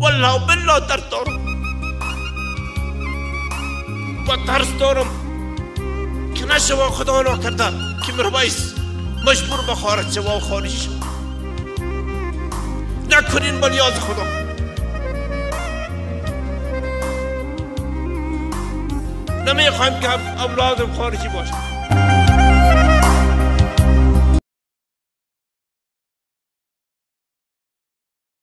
والله وبالله درتورم و ترس دارم که نشوا خدا ناکرده که مربایس مجبور به خارج شوا و خارج نکنین بلیاز خدا. نمی‌خوایم که اولادم خارجی باشه